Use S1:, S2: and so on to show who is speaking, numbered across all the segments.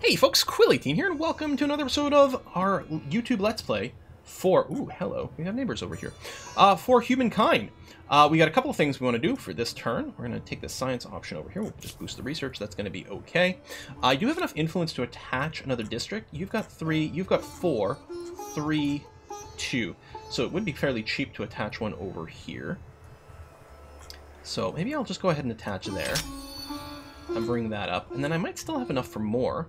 S1: Hey folks, Quill18 here, and welcome to another episode of our YouTube Let's Play for... Ooh, hello, we have neighbors over here. Uh, for Humankind. Uh, we got a couple of things we want to do for this turn. We're going to take the science option over here. We'll just boost the research. That's going to be okay. I do have enough influence to attach another district. You've got three, you've got four, three, two. So it would be fairly cheap to attach one over here. So maybe I'll just go ahead and attach there. And bring that up. And then I might still have enough for more.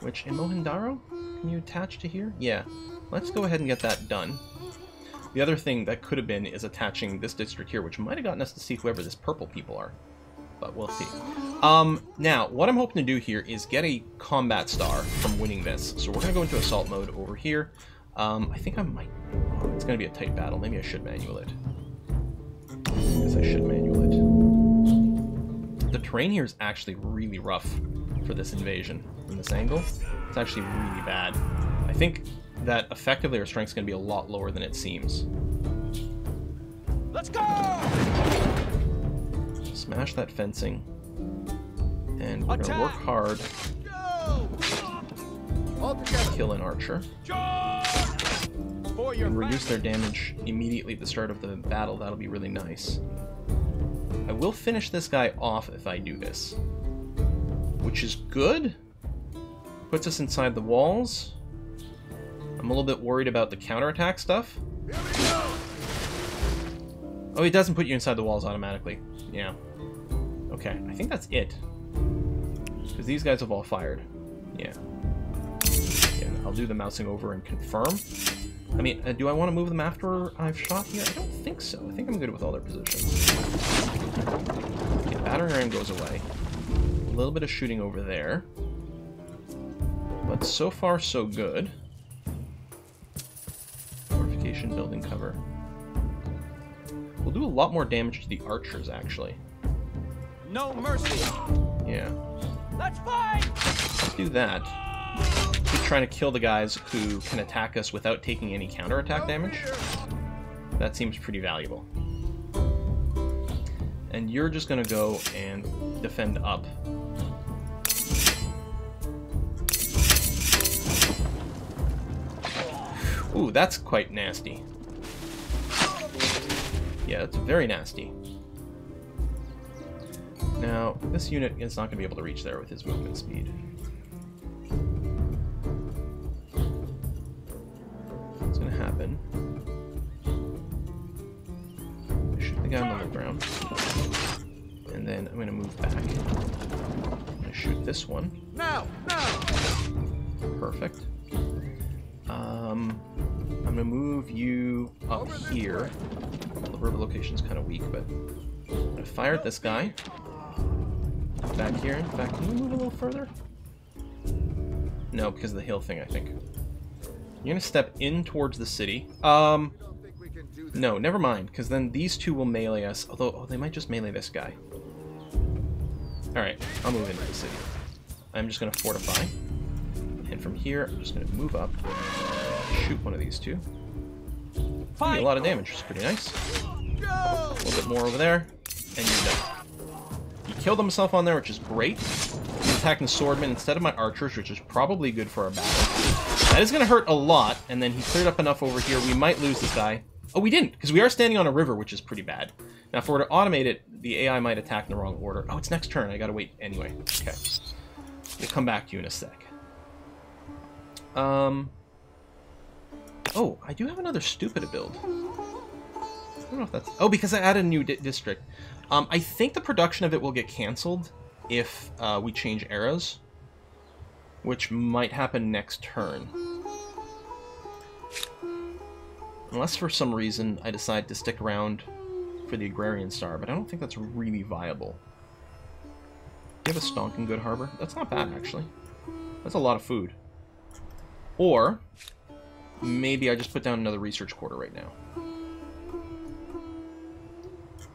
S1: Which, in Mohenjo-Daro, can you attach to here? Yeah. Let's go ahead and get that done. The other thing that could have been is attaching this district here, which might have gotten us to see whoever this purple people are. But we'll see. Um, now, what I'm hoping to do here is get a combat star from winning this. So we're going to go into assault mode over here. Um, I think I might... Oh, it's going to be a tight battle. Maybe I should manual it. I guess I should manual it. The terrain here is actually really rough for this invasion from this angle. It's actually really bad. I think that effectively our strength's going to be a lot lower than it seems.
S2: Let's go!
S1: Smash that fencing. And we're going to work hard kill an archer. And reduce their damage immediately at the start of the battle. That'll be really nice. I will finish this guy off if I do this. Which is good. Puts us inside the walls. I'm a little bit worried about the counterattack stuff. Oh, it doesn't put you inside the walls automatically. Yeah. Okay, I think that's it. Because these guys have all fired. Yeah. Yeah, I'll do the mousing over and confirm. I mean, uh, do I want to move them after I've shot here? I don't think so. I think I'm good with all their positions. Okay, battering ram goes away. A little bit of shooting over there. But so far, so good. Fortification, building cover. We'll do a lot more damage to the archers, actually.
S2: No mercy.
S1: Yeah.
S2: Let's fight.
S1: Let's do that. Keep trying to kill the guys who can attack us without taking any counterattack damage. That seems pretty valuable. And you're just gonna go and defend up. Ooh, that's quite nasty. Yeah, it's very nasty. Now, this unit is not going to be able to reach there with his movement speed. What's going to happen? I shoot the guy on the ground. And then I'm going to move back. I'm going to shoot this one.
S2: Now, now.
S1: Perfect. Gonna move you up here. The river location's kind of weak, but I'm gonna fire at this guy. Back here. In fact, can you move a little further? No, because of the hill thing, I think. You're gonna step in towards the city. Um, no, never mind, because then these two will melee us. Although, oh, they might just melee this guy. Alright, I'll move into the city. I'm just gonna fortify. And from here, I'm just to move up, shoot one of these two. A lot of damage, which is pretty nice. A little bit more over there, and you're done. He killed himself on there, which is great. He's attacking the swordmen instead of my archers, which is probably good for our battle. That is going to hurt a lot, and then he cleared up enough over here. We might lose this guy. Oh, we didn't, because we are standing on a river, which is pretty bad. Now, if we were to automate it, the AI might attack in the wrong order. Oh, it's next turn. I gotta wait anyway. Okay. We'll come back to you in a sec. Um. Oh, I do have another stupid build. I don't know if that's... Oh, because I added a new di district. Um, I think the production of it will get cancelled if uh, we change eras, which might happen next turn. Unless for some reason I decide to stick around for the Agrarian Star, but I don't think that's really viable. Do you have a stonking good harbor? That's not bad, actually. That's a lot of food. Or, maybe I just put down another research quarter right now.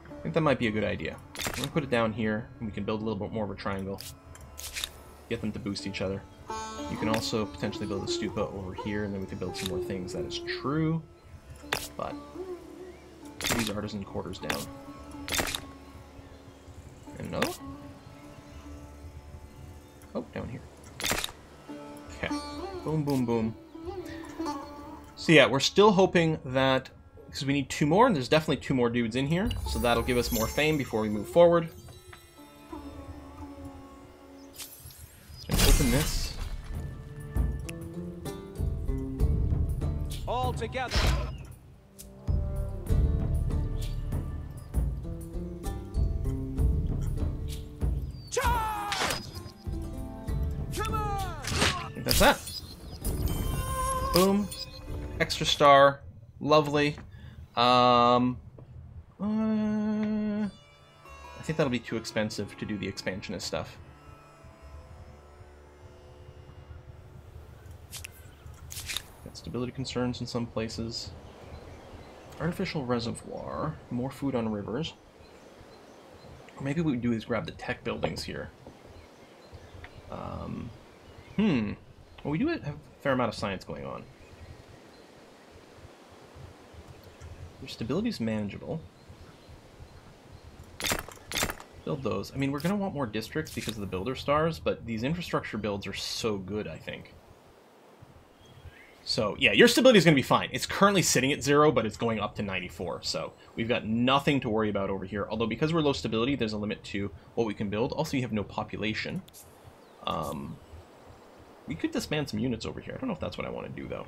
S1: I think that might be a good idea. I'm going to put it down here, and we can build a little bit more of a triangle. Get them to boost each other. You can also potentially build a stupa over here, and then we can build some more things. That is true. But, these artisan quarters down. And another Oh, down here. Okay. Boom, boom, boom. So yeah, we're still hoping that because we need two more, and there's definitely two more dudes in here, so that'll give us more fame before we move forward. open this.
S2: All together. Charge! Come on!
S1: Think that's that. Boom. Extra star. Lovely. Um, uh, I think that'll be too expensive to do the expansionist stuff. Got stability concerns in some places. Artificial reservoir. More food on rivers. Or maybe what we do is grab the tech buildings here. Um, hmm. Well, we do have a fair amount of science going on. Your stability is manageable. Build those. I mean, we're going to want more districts because of the builder stars, but these infrastructure builds are so good, I think. So, yeah, your stability is going to be fine. It's currently sitting at zero, but it's going up to 94. So, we've got nothing to worry about over here. Although, because we're low stability, there's a limit to what we can build. Also, you have no population. Um, we could disband some units over here. I don't know if that's what I want to do, though.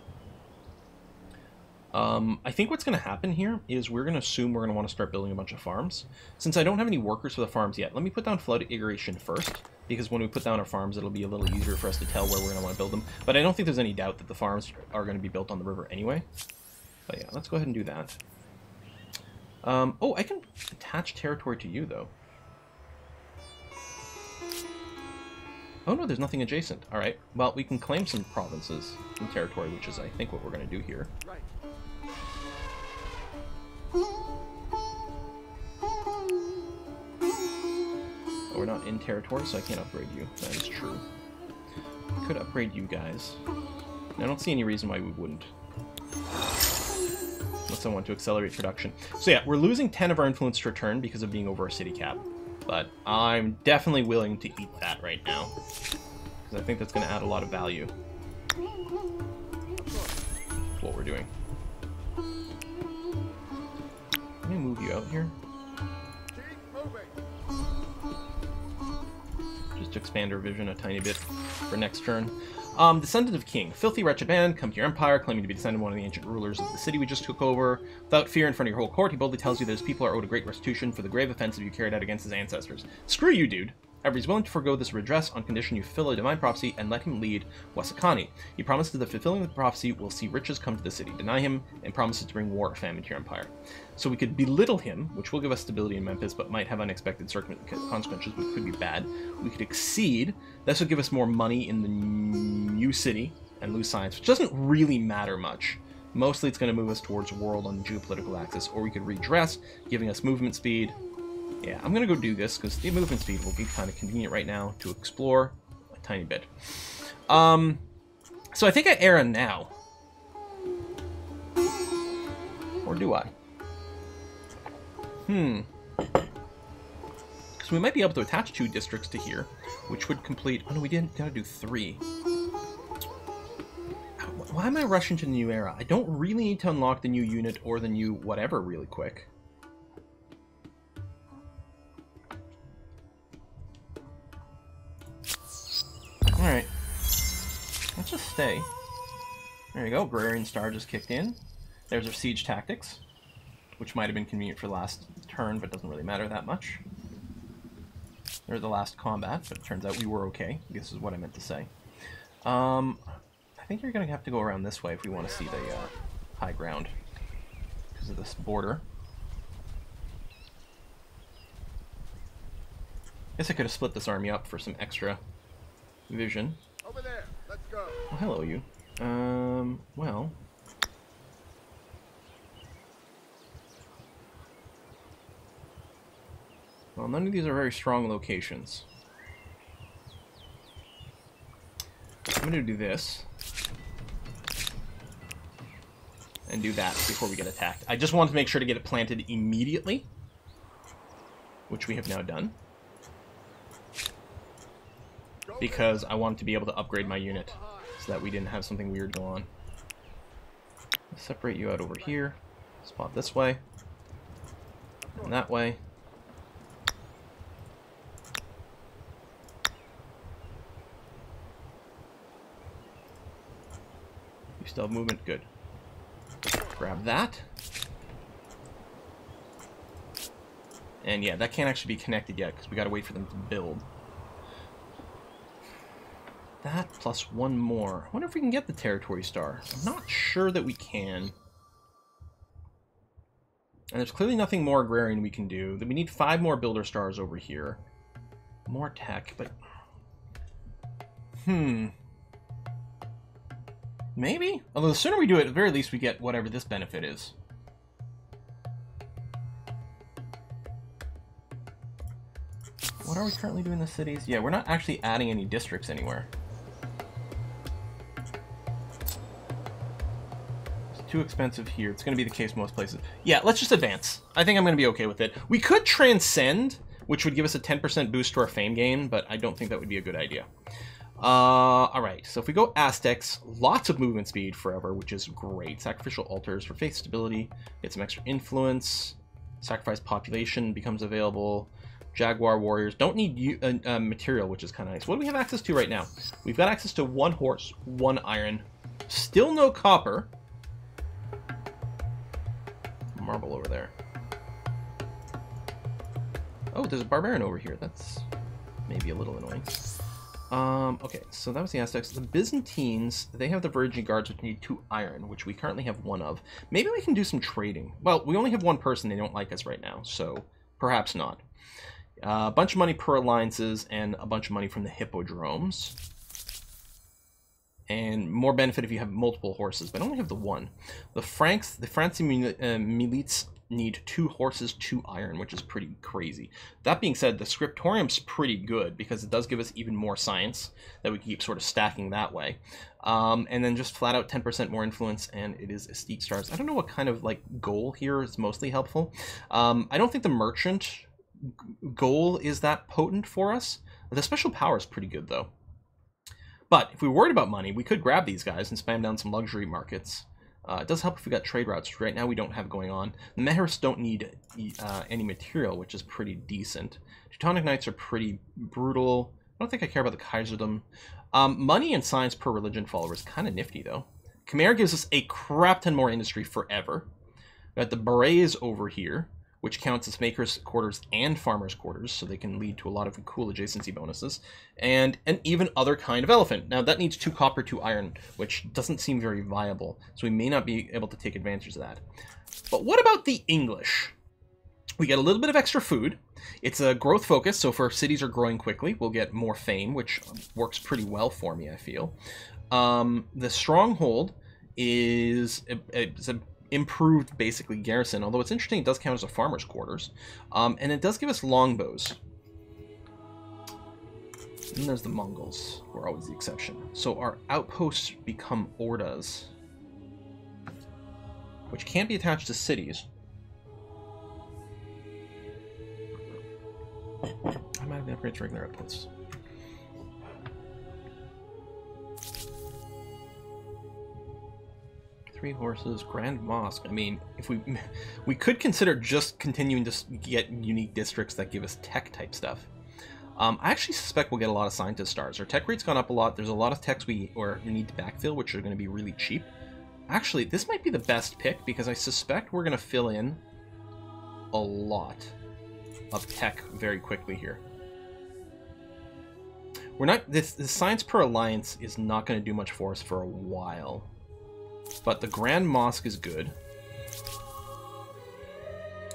S1: Um, I think what's going to happen here is we're going to assume we're going to want to start building a bunch of farms. Since I don't have any workers for the farms yet, let me put down flood irrigation first, because when we put down our farms, it'll be a little easier for us to tell where we're going to want to build them. But I don't think there's any doubt that the farms are going to be built on the river anyway. But yeah, let's go ahead and do that. Um, oh, I can attach territory to you, though. Oh no, there's nothing adjacent. Alright, well, we can claim some provinces and territory, which is, I think, what we're going to do here.
S2: Right.
S1: Oh, we're not in territory, so I can't upgrade you. That is true. Could upgrade you guys. I don't see any reason why we wouldn't. Unless I want to accelerate production. So yeah, we're losing 10 of our influence to return because of being over our city cap. But I'm definitely willing to eat that right now. Because I think that's going to add a lot of value. What we're doing. Let me move you out here. Just to expand our vision a tiny bit for next turn. Um, Descendant of King. Filthy, wretched man, come to your empire, claiming to be descendant of one of the ancient rulers of the city we just took over. Without fear in front of your whole court, he boldly tells you that his people are owed a great restitution for the grave offensive you carried out against his ancestors. Screw you, dude! However, he's willing to forego this redress on condition you fulfill a divine prophecy and let him lead Wasakani. He promises that the fulfilling of the prophecy will see riches come to the city. Deny him, and promises to bring war or famine to your empire. So we could belittle him, which will give us stability in Memphis, but might have unexpected consequences, which could be bad. We could exceed. This would give us more money in the new city and lose science, which doesn't really matter much. Mostly it's going to move us towards world on the geopolitical axis, or we could redress, giving us movement speed, yeah, I'm to go do this because the movement speed will be kind of convenient right now to explore a tiny bit. Um, so I think I Era now. Or do I? Hmm. Because we might be able to attach two districts to here, which would complete... Oh no, we didn't gotta do three. Why am I rushing to the new era? I don't really need to unlock the new unit or the new whatever really quick. Stay. There you go, Agrarian Star just kicked in. There's our siege tactics, which might have been convenient for the last turn, but doesn't really matter that much. Or the last combat, but it turns out we were okay. This is what I meant to say. Um, I think you're going to have to go around this way if we want to see the uh, high ground, because of this border. I guess I could have split this army up for some extra vision.
S3: Over there. Let's go.
S1: Oh, hello, you. Um, well... Well, none of these are very strong locations. I'm to do this. And do that before we get attacked. I just want to make sure to get it planted immediately. Which we have now done. Because I wanted to be able to upgrade my unit so that we didn't have something weird go on. Separate you out over here. Spot this way. And that way. You still have movement? Good. Grab that. And yeah, that can't actually be connected yet because we gotta wait for them to build. That plus one more. I wonder if we can get the territory star. I'm not sure that we can. And there's clearly nothing more agrarian we can do. We need five more builder stars over here. More tech, but... Hmm. Maybe? Although the sooner we do it, at the very least we get whatever this benefit is. What are we currently doing in the cities? Yeah, we're not actually adding any districts anywhere. Too expensive here. It's going to be the case most places. Yeah, let's just advance. I think I'm going to be okay with it. We could transcend, which would give us a 10% boost to our fame gain, but I don't think that would be a good idea. Uh, alright, so if we go Aztecs, lots of movement speed forever, which is great. Sacrificial altars for faith stability, get some extra influence. Sacrifice population becomes available. Jaguar warriors don't need uh, uh, material, which is kind of nice. What do we have access to right now? We've got access to one horse, one iron. Still no copper. Marble over there. Oh, there's a barbarian over here. That's maybe a little annoying. Um, okay, so that was the Aztecs. The Byzantines, they have the Varangian Guards, which need two iron, which we currently have one of. Maybe we can do some trading. Well, we only have one person. They don't like us right now, so perhaps not. Uh, a bunch of money per alliances and a bunch of money from the hippodromes. And more benefit if you have multiple horses, but I only have the one. The Franks, the Franci uh, Milites need two horses, two iron, which is pretty crazy. That being said, the Scriptorium's pretty good because it does give us even more science that we keep sort of stacking that way. Um, and then just flat out 10% more influence, and it is Estate Stars. I don't know what kind of like goal here is mostly helpful. Um, I don't think the Merchant goal is that potent for us. The special power is pretty good though. But if we worried about money, we could grab these guys and spam down some luxury markets. Uh, it does help if we got trade routes. Right now we don't have going on. The Mehris don't need uh, any material, which is pretty decent. Teutonic Knights are pretty brutal. I don't think I care about the Kaiserdom. Um, money and science per religion follower is kind of nifty, though. Khmer gives us a crap ton more industry forever. We got the Barays over here which counts as makers' quarters and farmers' quarters, so they can lead to a lot of cool adjacency bonuses, and an even other kind of elephant. Now, that needs two copper, two iron, which doesn't seem very viable, so we may not be able to take advantage of that. But what about the English? We get a little bit of extra food. It's a growth focus, so if our cities are growing quickly, we'll get more fame, which works pretty well for me, I feel. Um, the stronghold is a, a improved basically garrison, although it's interesting it does count as a farmer's quarters. Um, and it does give us longbows. And there's the Mongols, who are always the exception. So our outposts become Ordas, which can't be attached to cities. I might have upgrades regular outposts. Three horses, Grand Mosque. I mean, if we we could consider just continuing to get unique districts that give us tech type stuff. Um, I actually suspect we'll get a lot of scientist stars. Our tech rate's gone up a lot. There's a lot of techs we or we need to backfill, which are going to be really cheap. Actually, this might be the best pick because I suspect we're going to fill in a lot of tech very quickly here. We're not this the science per alliance is not going to do much for us for a while. But the Grand Mosque is good.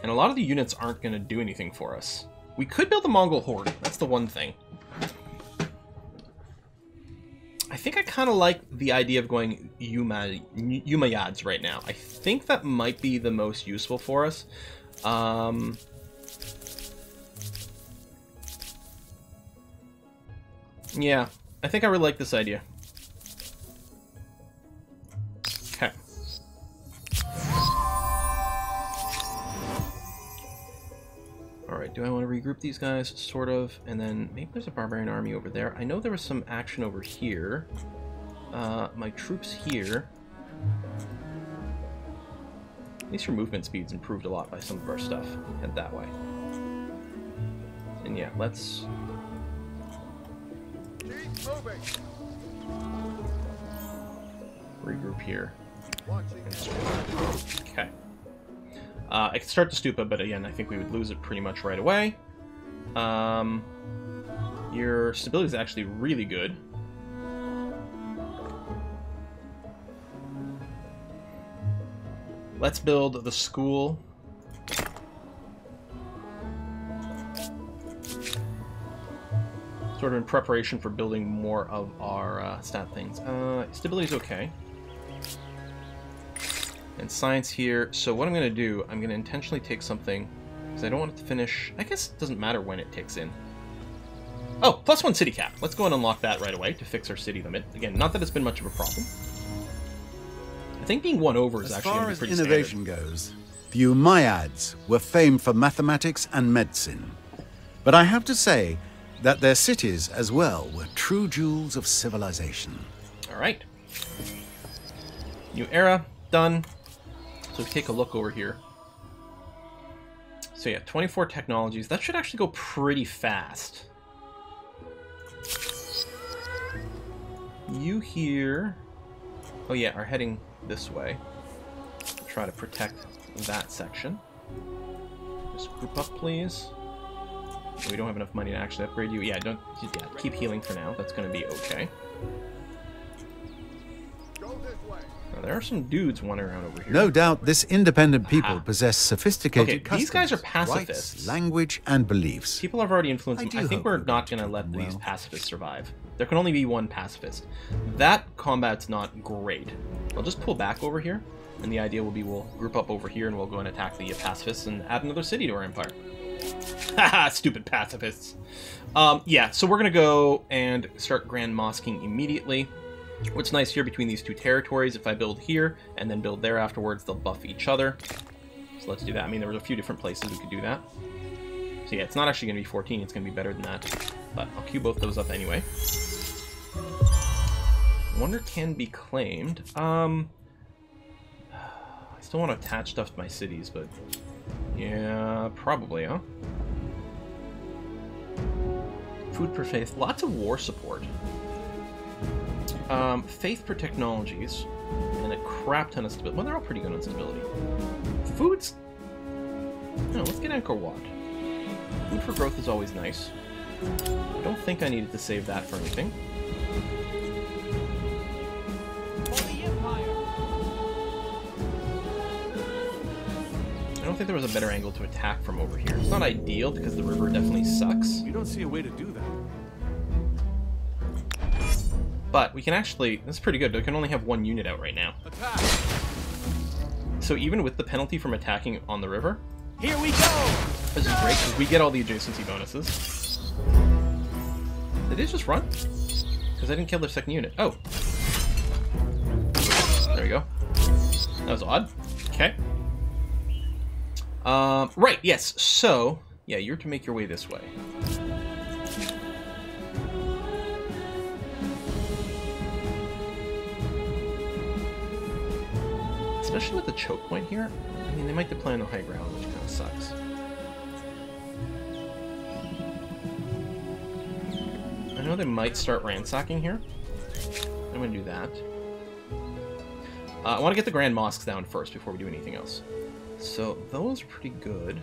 S1: And a lot of the units aren't going to do anything for us. We could build the Mongol Horde. That's the one thing. I think I kind of like the idea of going Yuma, Umayyads right now. I think that might be the most useful for us. Um, yeah, I think I really like this idea. Alright, do I want to regroup these guys? Sort of. And then maybe there's a barbarian army over there. I know there was some action over here. Uh, my troops here. At least your movement speed's improved a lot by some of our stuff. Head that way. And yeah, let's... Regroup here. Okay. Uh, I can start the stupa, but again, I think we would lose it pretty much right away. Um, your stability is actually really good. Let's build the school. Sort of in preparation for building more of our uh, stat things. Uh, stability's okay and science here. So what I'm going to do, I'm going to intentionally take something, because I don't want it to finish... I guess it doesn't matter when it ticks in. Oh, plus one city cap. Let's go and unlock that right away to fix our city limit. Again, not that it's been much of a problem. I think being one over is
S3: As
S1: actually
S3: far
S1: to
S3: as
S1: be pretty
S3: innovation
S1: standard.
S3: goes, the Umayyads were famed for mathematics and medicine. But I have to say that their cities as well were true jewels of civilization.
S1: All right. New era, done. So if we take a look over here. So yeah, 24 technologies. That should actually go pretty fast. You here... Oh yeah, are heading this way. Try to protect that section. Just group up, please. We don't have enough money to actually upgrade you. Yeah, don't. Yeah, keep healing for now. That's going to be okay.
S2: Go this way.
S1: Now, there are some dudes wandering around over here.
S3: No doubt this independent people possess sophisticated
S1: Okay, these guys are
S3: customs, rights,
S1: pacifists.
S3: language, and beliefs.
S1: People have already influenced
S3: I
S1: them. I think we're not going to let
S3: them
S1: these pacifists survive. There can only be one pacifist. That combat's not great. I'll just pull back over here, and the idea will be we'll group up over here and we'll go and attack the pacifists and add another city to our empire. Haha, stupid pacifists. Um, yeah, so we're going to go and start Grand Mosquing immediately. What's nice here between these two territories, if I build here and then build there afterwards, they'll buff each other. So let's do that. I mean, there was a few different places we could do that. So yeah, it's not actually going to be 14, it's going to be better than that. But I'll queue both those up anyway. Wonder can be claimed. Um, I still want to attach stuff to my cities, but yeah, probably, huh? Food per faith. Lots of war support. Um, faith per technologies. And a crap ton of stability. Well, they're all pretty good on stability. Foods... No, let's get Angkor Wat. Food for growth is always nice. I don't think I needed to save that for anything.
S2: For.
S1: I don't think there was a better angle to attack from over here. It's not ideal because the river definitely sucks.
S4: You don't see a way to do that.
S1: But we can actually, that's pretty good. We can only have one unit out right now.
S2: Attack.
S1: So even with the penalty from attacking on the river,
S2: Here we go.
S1: this is great because we get all the adjacency bonuses. Did they just run? Because I didn't kill their second unit. Oh. There we go. That was odd. Okay. Um, right, yes. So, yeah, you're to make your way this way. Especially with the choke point here. I mean, they might deploy on the high ground, which kind of sucks. I know they might start ransacking here. I'm to do that. Uh, I want to get the Grand Mosques down first before we do anything else. So those are pretty good.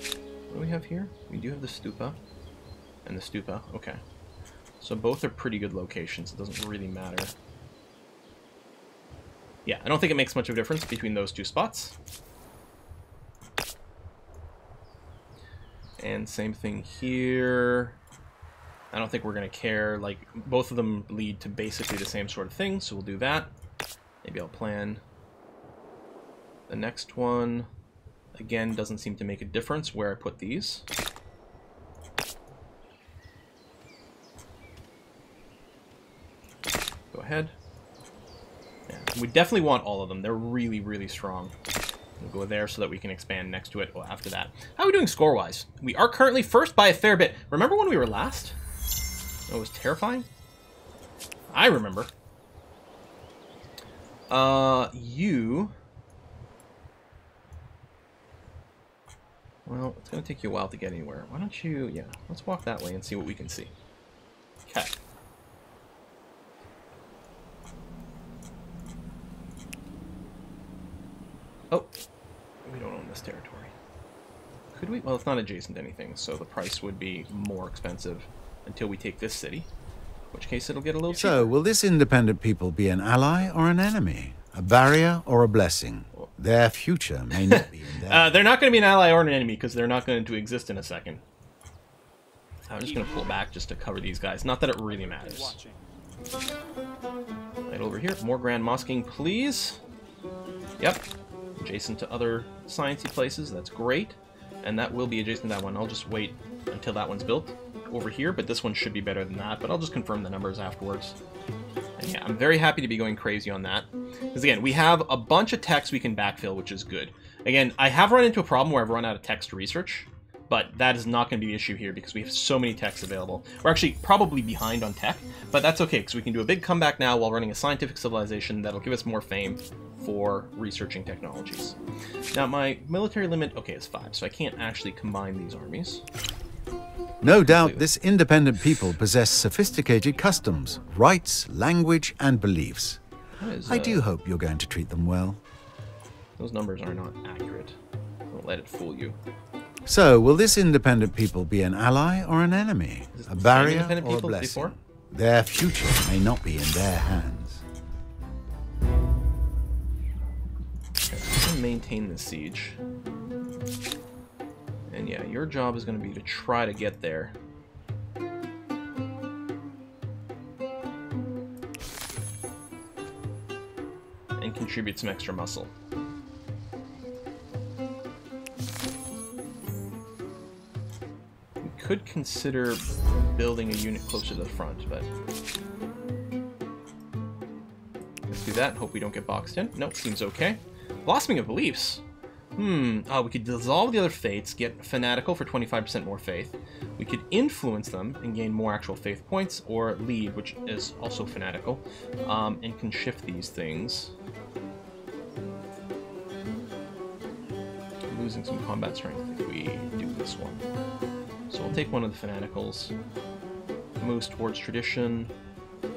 S1: What do we have here? We do have the stupa and the stupa. Okay. So both are pretty good locations. It doesn't really matter. Yeah, I don't think it makes much of a difference between those two spots. And same thing here. I don't think we're going to care. Like, both of them lead to basically the same sort of thing, so we'll do that. Maybe I'll plan the next one. Again, doesn't seem to make a difference where I put these. Go ahead. We definitely want all of them. They're really, really strong. We'll go there so that we can expand next to it after that. How are we doing score-wise? We are currently first by a fair bit. Remember when we were last? It was terrifying. I remember. Uh, you... Well, it's going to take you a while to get anywhere. Why don't you... Yeah, let's walk that way and see what we can see. Okay. Oh, we don't own this territory. Could we? Well, it's not adjacent to anything, so the price would be more expensive until we take this city. In which case it'll get a little cheaper.
S3: So, will this independent people be an ally or an enemy? A barrier or a blessing? Their future may not be in their
S1: Uh, they're not going to be an ally or an enemy because they're not going to exist in a second. I'm just going to pull back just to cover these guys. Not that it really matters. Right over here. More Grand Mosking, please. Yep. Adjacent to other sciencey places. That's great. And that will be adjacent to that one. I'll just wait until that one's built over here, but this one should be better than that. But I'll just confirm the numbers afterwards. And yeah, I'm very happy to be going crazy on that. Because again, we have a bunch of text we can backfill, which is good. Again, I have run into a problem where I've run out of text to research, but that is not going to be the issue here because we have so many techs available. We're actually probably behind on tech, but that's okay because we can do a big comeback now while running a scientific civilization that'll give us more fame for researching technologies. Now, my military limit, okay, is five, so I can't actually combine these armies.
S3: No doubt this independent people possess sophisticated customs, rights, language, and beliefs.
S1: Is,
S3: I
S1: uh,
S3: do hope you're going to treat them well.
S1: Those numbers are not accurate. Don't let it fool you.
S3: So, will this independent people be an ally or an enemy? A barrier or a blessing?
S1: before?
S3: Their future may not be in their hands.
S1: Maintain the siege. And yeah, your job is gonna be to try to get there. And contribute some extra muscle. We could consider building a unit closer to the front, but Let's do that. Hope we don't get boxed in. Nope, seems okay. Blossoming of Beliefs. Hmm. Uh, we could dissolve the other fates, get fanatical for 25% more faith. We could influence them and gain more actual faith points, or lead, which is also fanatical, um, and can shift these things. Losing some combat strength if we do this one. So we'll take one of the fanaticals. Moves towards tradition.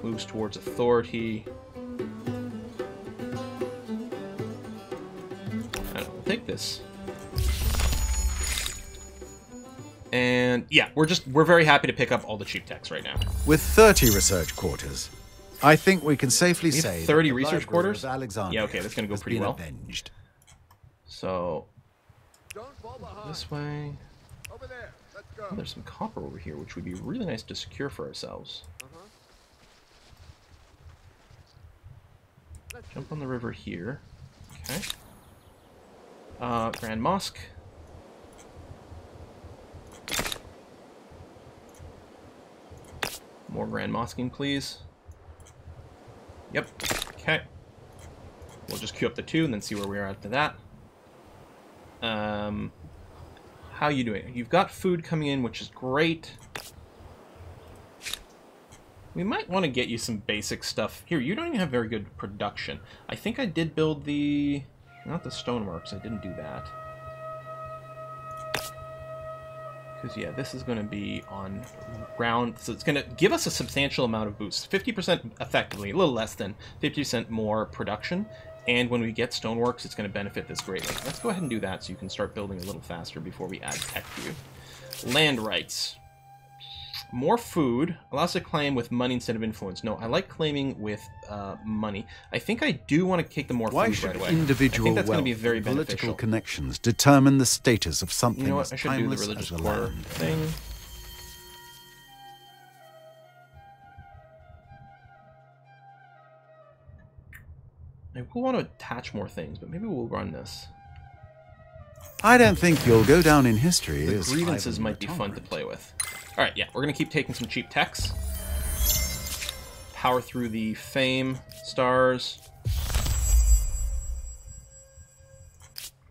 S1: Moves towards authority. This. And yeah, we're just we're very happy to pick up all the cheap techs right now.
S3: With 30 research quarters, I think we can safely
S1: We
S3: say
S1: 30 research quarters?
S3: of Alexandria
S1: Yeah, okay, that's gonna go pretty well.
S3: Avenged.
S1: So
S2: Don't fall behind.
S1: this way.
S2: Over there. Let's go.
S1: Oh, there's some copper over here, which would be really nice to secure for ourselves.
S2: Uh-huh. Let's
S1: Jump on the river here. Okay. Uh, Grand Mosque. More Grand Mosquing, please. Yep. Okay. We'll just queue up the two and then see where we are after that. Um, how you doing? You've got food coming in, which is great. We might want to get you some basic stuff. Here, you don't even have very good production. I think I did build the... Not the stoneworks, I didn't do that. Because, yeah, this is going to be on ground... So it's going to give us a substantial amount of boost. 50% effectively, a little less than 50% more production. And when we get stoneworks, it's going to benefit this greatly. Let's go ahead and do that so you can start building a little faster before we add tech to you. Land rights. More food allows to claim with money instead of influence. No, I like claiming with uh, money. I think I do want to take the more
S3: Why
S1: food
S3: should
S1: right away.
S3: individual
S1: I think that's going to be very
S3: political
S1: beneficial.
S3: connections determine the status of something
S1: You know what? I should do the
S3: timeless
S1: religious
S3: as land?
S1: thing. I will want to attach more things, but maybe we'll run this.
S3: I don't think you'll go down in history
S1: The
S3: as
S1: grievances might be fun to play with. All right, yeah, we're gonna keep taking some cheap techs. Power through the fame stars.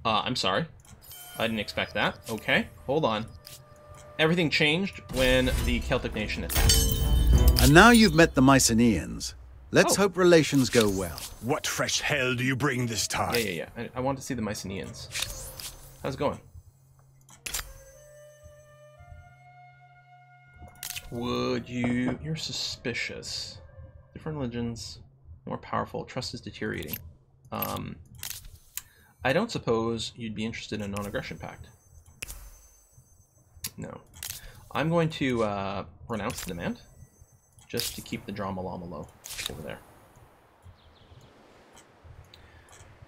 S1: Uh, I'm sorry. I didn't expect that. Okay, hold on. Everything changed when the Celtic nation attacked.
S3: And now you've met the Mycenaeans. Let's
S1: Oh.
S3: hope relations go well.
S4: What fresh hell do you bring this time?
S1: Yeah, yeah, yeah. I, I want to see the Mycenaeans. How's it going? Would you... You're suspicious. Different religions, more powerful, trust is deteriorating. Um, I don't suppose you'd be interested in a non-aggression pact. No. I'm going to uh, renounce the demand, just to keep the drama llama low over there.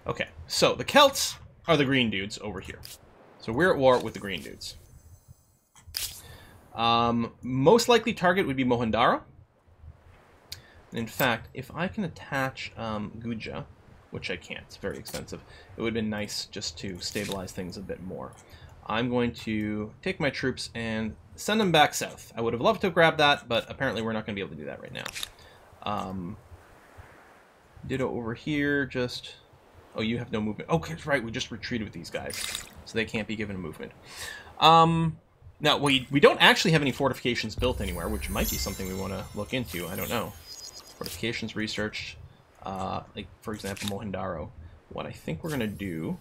S1: Okay, so the Celts are the green dudes over here. So we're at war with the green dudes. Um, most likely target would be Mohenjo-Daro. And in fact, if I can attach um, Guja, which I can't, it's very expensive, it would have been nice just to stabilize things a bit more. I'm going to take my troops and send them back south. I would have loved to grab that, but apparently we're not going to be able to do that right now. Um, Ditto over here, just... Oh, you have no movement. Okay, right, we just retreated with these guys, so they can't be given a movement. Um, now, we, we don't actually have any fortifications built anywhere, which might be something we want to look into, I don't know. Fortifications research, uh, like, for example, Mohenjo-Daro. What I think we're going to do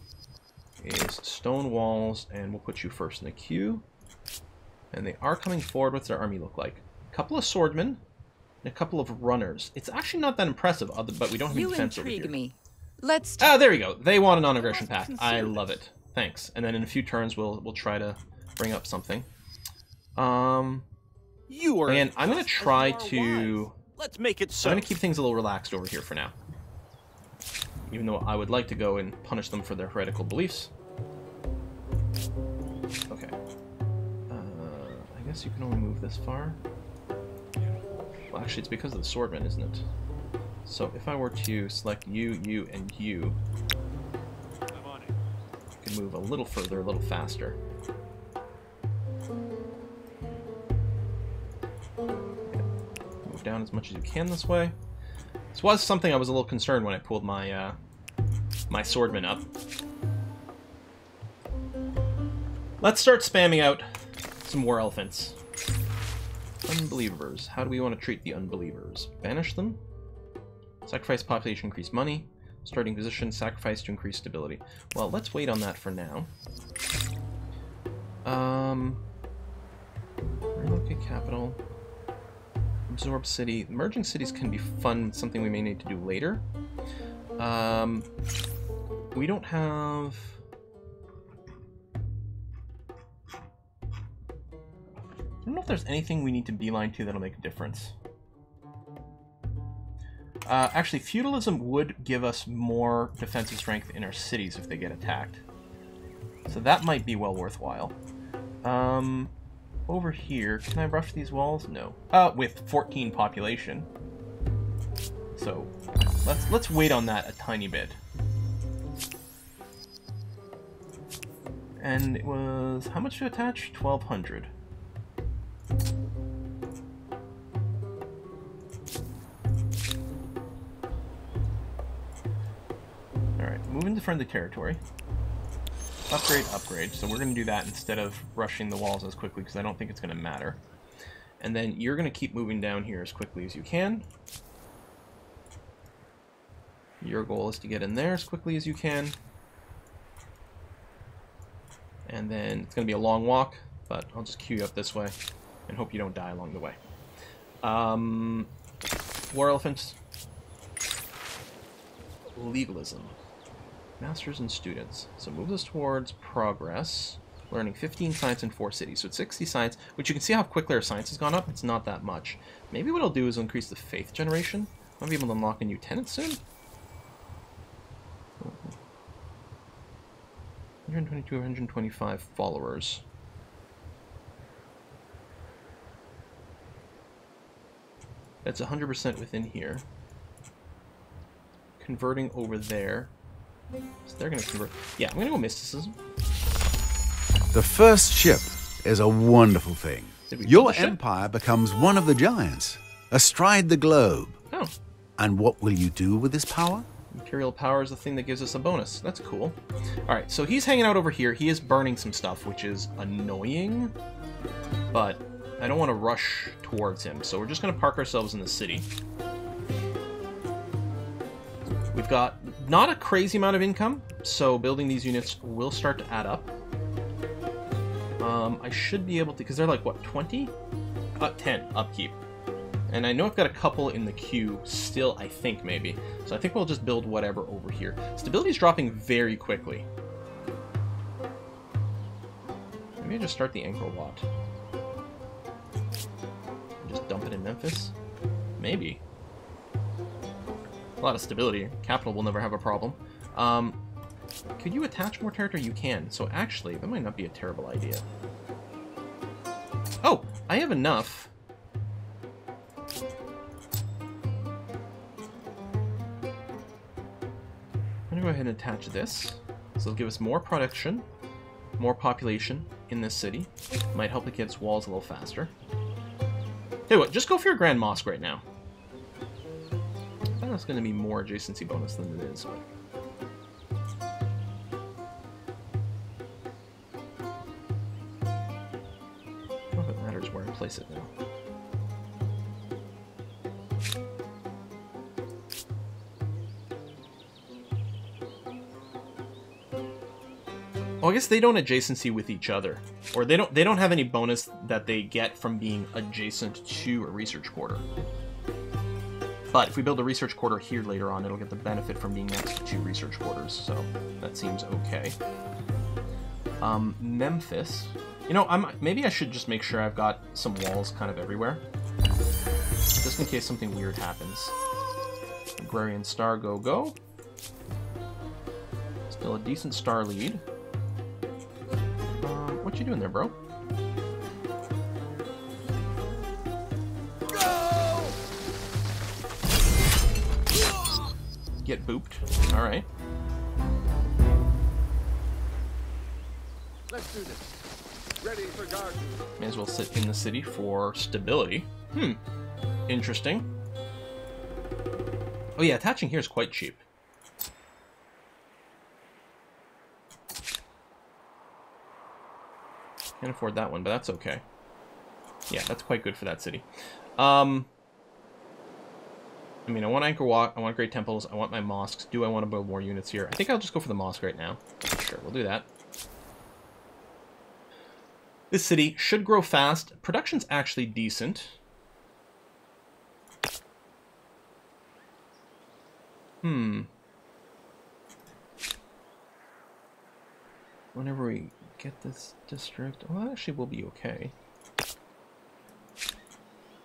S1: is stone walls, and we'll put you first in the queue. And they are coming forward. What's their army look like? A couple of swordmen, and a couple of runners. It's actually not that impressive, other, but we don't have any
S5: You
S1: defense over
S5: intrigue
S1: here.
S5: me. Let's
S1: Ah, there we go. They want a non-aggression pact. I love it. Thanks. And then in a few turns, we'll we'll try to bring up something. Um,
S6: You are.
S1: and I'm gonna try to.
S6: wise. Let's make it
S1: So
S6: so.
S1: I'm gonna keep things a little relaxed over here for now. Even though I would like to go and punish them for their heretical beliefs. Okay. Uh, I guess you can only move this far. Well, actually, it's because of the swordman, isn't it? So if I were to select you, you, and you,
S6: I'm on it.
S1: I can move a little further, a little faster. As much as you can this way. This was something I was a little concerned when I pulled my uh, my swordman up. Let's start spamming out some war elephants. Unbelievers. How do we want to treat the unbelievers? Banish them? Sacrifice population, increase money. Starting position, sacrifice to increase stability. Well, let's wait on that for now. Um, relocate capital. Absorb city. Merging cities can be fun, something we may need to do later. Um, we don't have... I don't know if there's anything we need to beeline to that'll make a difference. Uh, actually, feudalism would give us more defensive strength in our cities if they get attacked. So that might be well worthwhile. Um, over here, can I rush these walls? No. Uh, with 14 population. So let's let's wait on that a tiny bit. And it was how much to attach? 1200. Alright, move into friendly territory. Upgrade, upgrade. So we're going to do that instead of rushing the walls as quickly because I don't think it's going to matter. And then you're going to keep moving down here as quickly as you can. Your goal is to get in there as quickly as you can. And then it's going to be a long walk, but I'll just queue you up this way and hope you don't die along the way. Um, War Elephants. Legalism. Masters and students. So move us towards progress. Learning 15 science in 4 cities. So it's 60 science, which you can see how quickly our science has gone up. It's not that much. Maybe what I'll do is increase the faith generation. I'll be able to unlock a new tenant soon. 122, 125 followers. That's 100% within here. Converting over there. So they're going to convert. Yeah, I'm going to go mysticism.
S3: The first ship is a wonderful thing. Your empire becomes one of the giants, astride the globe.
S1: Oh,
S3: And what will you do with this power?
S1: Imperial power is the thing that gives us a bonus. That's cool. Alright, so he's hanging out over here. He is burning some stuff, which is annoying. But I don't want to rush towards him, so we're just going to park ourselves in the city. We've got not a crazy amount of income, so building these units will start to add up. Um, I should be able to, because they're like, what, 20? Uh, 10 upkeep. And I know I've got a couple in the queue still, I think, maybe. So I think we'll just build whatever over here. Stability is dropping very quickly. Maybe I just start the Angkor Wat. Just dump it in Memphis? Maybe. A lot of stability. Capital will never have a problem. Um, could you attach more territory? You can. So actually, that might not be a terrible idea. Oh, I have enough. I'm gonna go ahead and attach this. So it'll give us more production, more population in this city. Might help it get its walls a little faster. Hey, what, just go for your Grand Mosque right now. I thought it was going to be more adjacency bonus than it is, but... I don't know if it matters where I place it now. Oh, I guess they don't adjacency with each other, or they don't they don't have any bonus that they get from being adjacent to a research quarter. But if we build a research quarter here later on, it'll get the benefit from being next to two research quarters, so that seems okay. Um, Memphis. You know, I'm maybe I should just make sure I've got some walls kind of everywhere, just in case something weird happens. Agrarian star, go go. Still a decent star lead. Um, what you doing there, bro? Get booped. All right.
S2: Let's do this. Ready for duty.
S1: May as well sit in the city for stability. Hmm. Interesting. Oh yeah, attaching here is quite cheap. Can't afford that one, but that's okay. Yeah, that's quite good for that city. Um, I mean, I want Angkor Wat, I want Great Temples, I want my mosques. Do I want to build more units here? I think I'll just go for the mosque right now. Sure, we'll do that. This city should grow fast. Production's actually decent. Hmm. Whenever we get this district... Well, actually we'll be okay.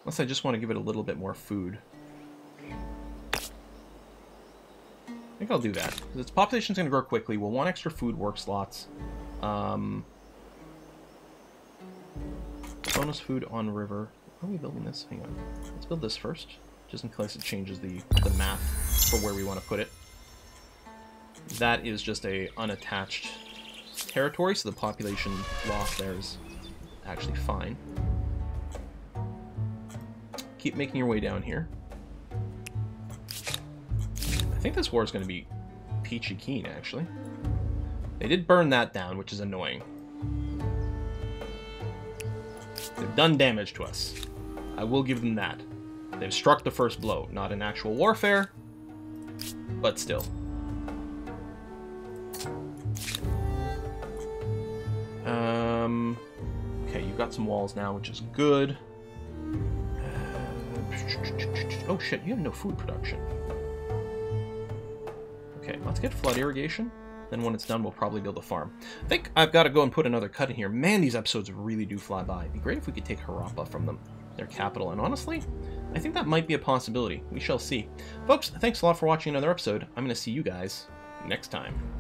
S1: Unless I just want to give it a little bit more food. Think I'll do that. Its population's going to grow quickly. We'll want extra food work slots. Um, bonus food on river. How are we building this? Hang on. Let's build this first, just in case it changes the, the map for where we want to put it. That is just a unattached territory, so the population loss there is actually fine. Keep making your way down here. I think this war is going to be peachy keen, actually. They did burn that down, which is annoying. They've done damage to us. I will give them that. They've struck the first blow. Not in actual warfare, but still. Um, okay, you've got some walls now, which is good. Uh, oh shit, you have no food production. Let's get flood irrigation. Then when it's done, we'll probably build a farm. I think I've got to go and put another cut in here. Man, these episodes really do fly by. It'd be great if we could take Harappa from them, their capital. And honestly, I think that might be a possibility. We shall see. Folks, thanks a lot for watching another episode. I'm going to see you guys next time.